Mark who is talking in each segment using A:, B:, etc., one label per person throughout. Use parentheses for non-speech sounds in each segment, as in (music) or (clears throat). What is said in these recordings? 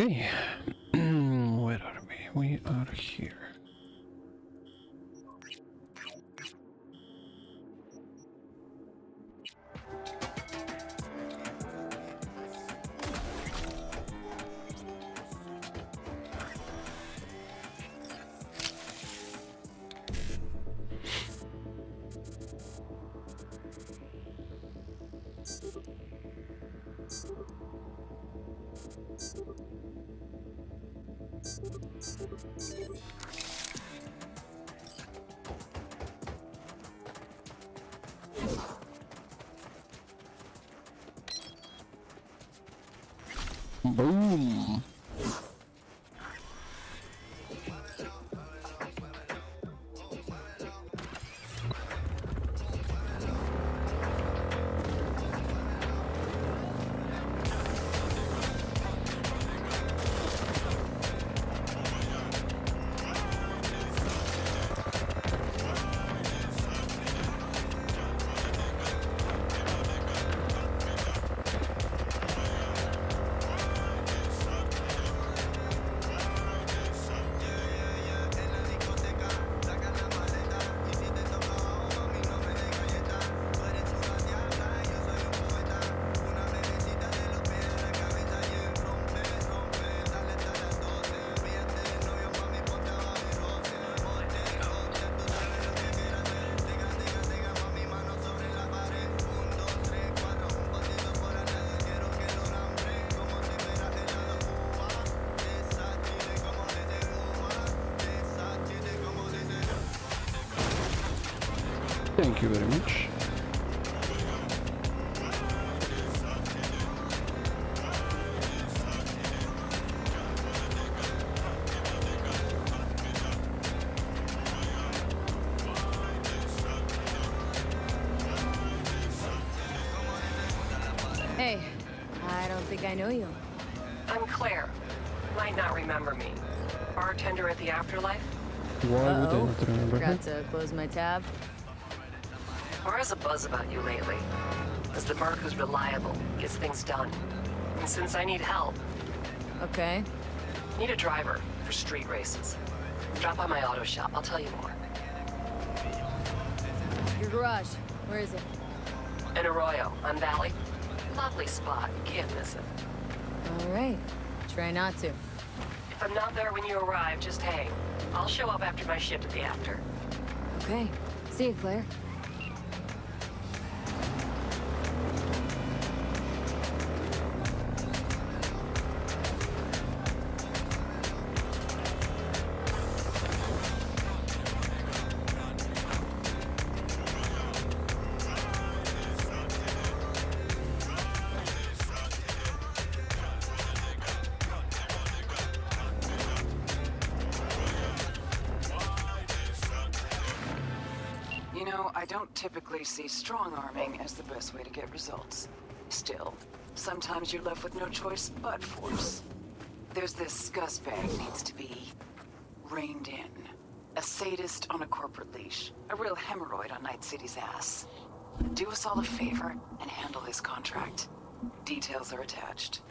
A: Okay, (clears throat) where are we? We are here. Boom. Thank you very much.
B: Hey, I don't think I know you.
C: I'm Claire. Might not remember me. Bartender at the Afterlife?
A: Why would I
B: Uh-oh.
A: not remember her?
B: Forgot to close my tab.
C: Has a buzz about you lately. As the merc who's reliable, gets things done. And since I need help,
B: Okay.
C: need a driver for street races. Drop by my auto shop, I'll tell you more.
B: Your garage. Where is it?
C: In Arroyo, on Valley. Lovely spot, can't miss it.
B: All right. Try not to.
C: If I'm not there when you arrive, just hang. I'll show up after my shift at the after.
B: Okay. See you, Claire.
D: I don't typically see strong arming as the best way to get results. Still, sometimes you're left with no choice but force. There's this Gus scuzzbag needs to be reined in. A sadist on a corporate leash. A real hemorrhoid on Night City's ass. Do us all a favor and handle his contract. Details are attached.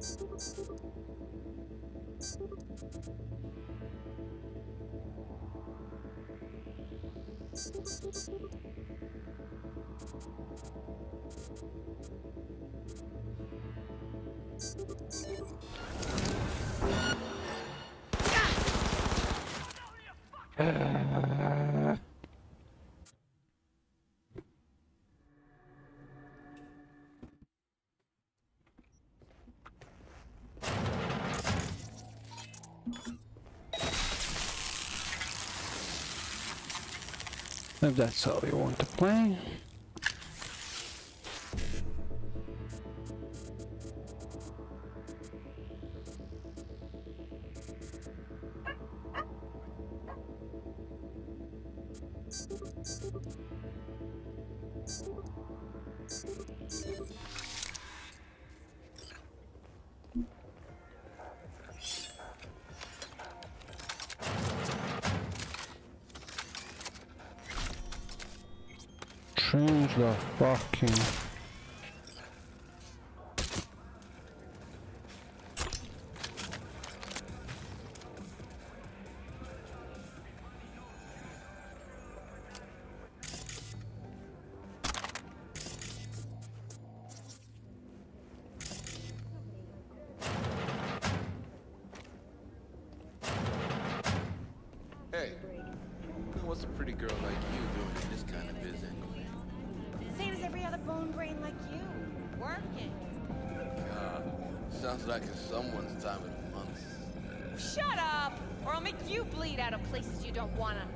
D: Thank you.
A: If that's how you want to play. Change the fucking...
E: Uh, sounds like it's someone's time of the month.
F: Shut up! Or I'll make you bleed out of places you don't wanna.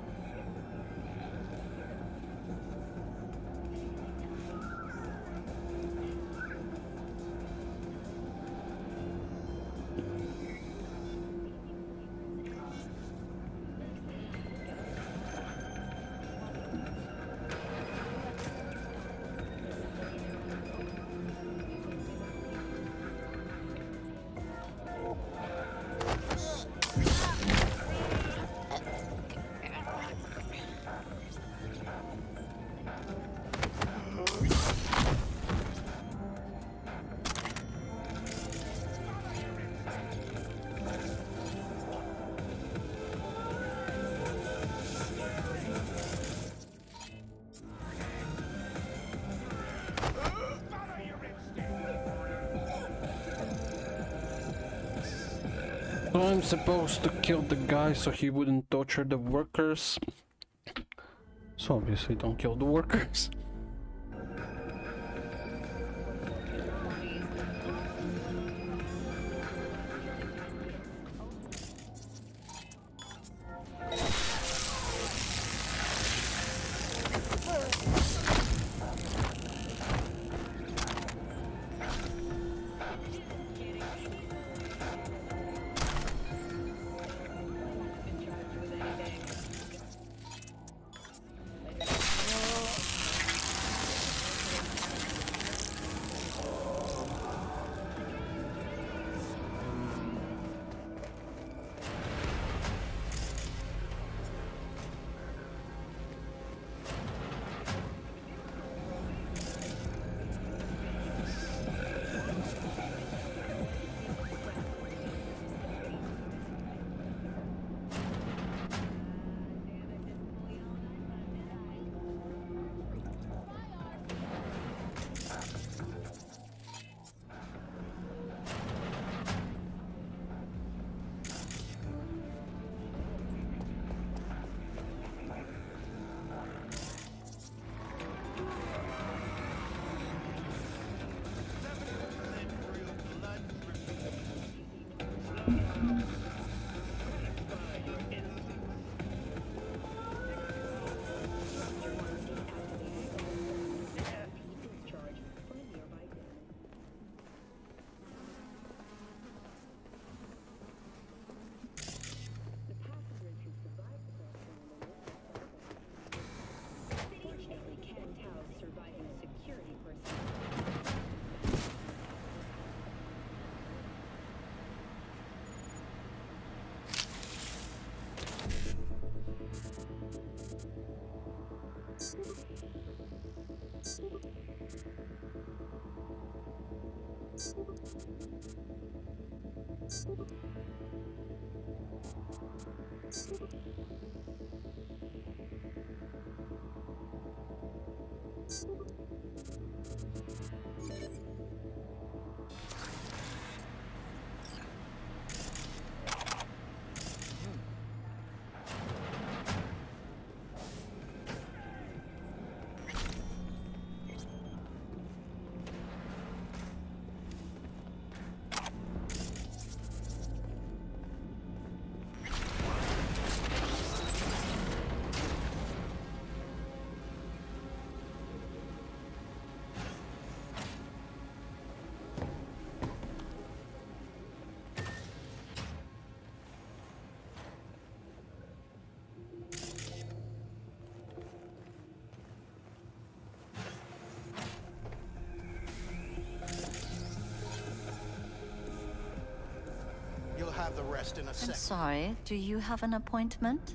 A: I'm supposed to kill the guy so he wouldn't torture the workers. So obviously don't kill the workers.
G: You'll have the rest in a
H: I'm
G: second.
H: sorry, do you have an appointment?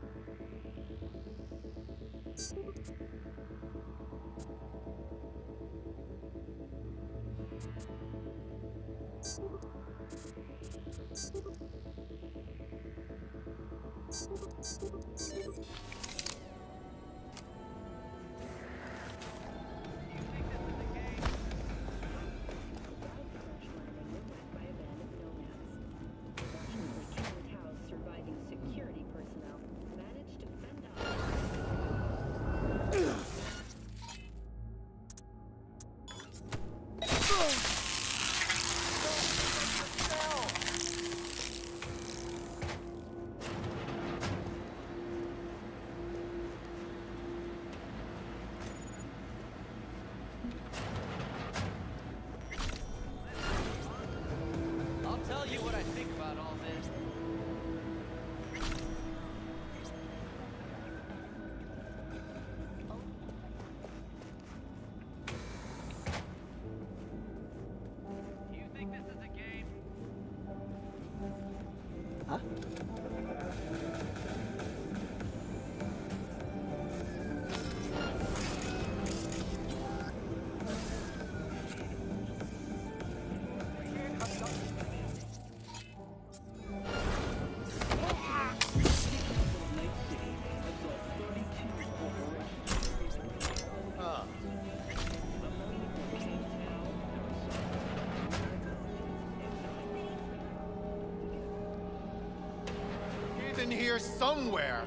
G: here somewhere.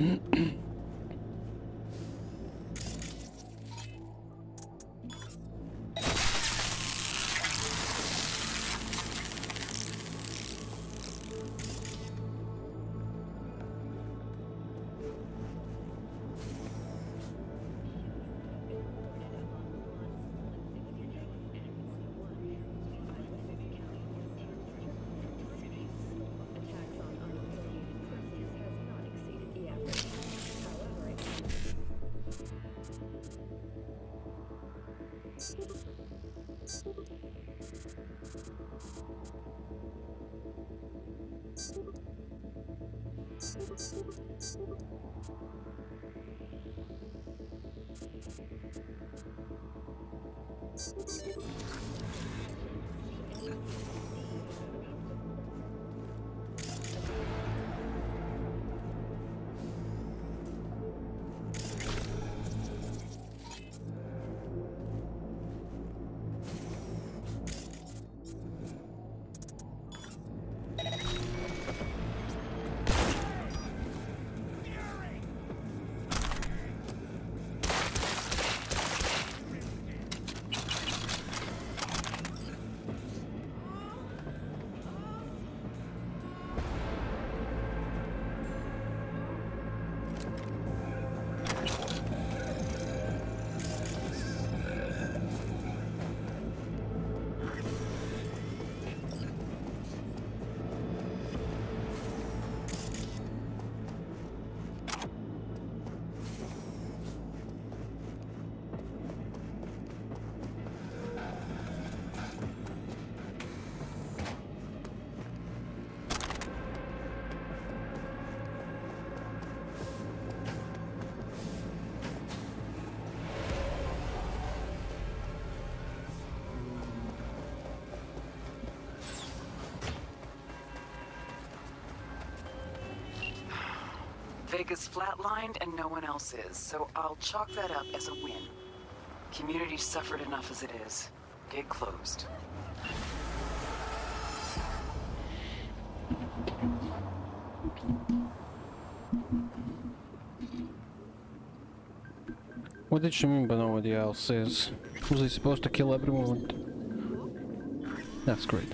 I: mm (clears throat) unaffiliated persons has not exceeded the average. However, it
D: Vega's flatlined and no one else is, so I'll chalk that up as a win. Community suffered enough as it is. Gate closed.
A: What did she mean by nobody else is? Was he supposed to kill everyone? That's great.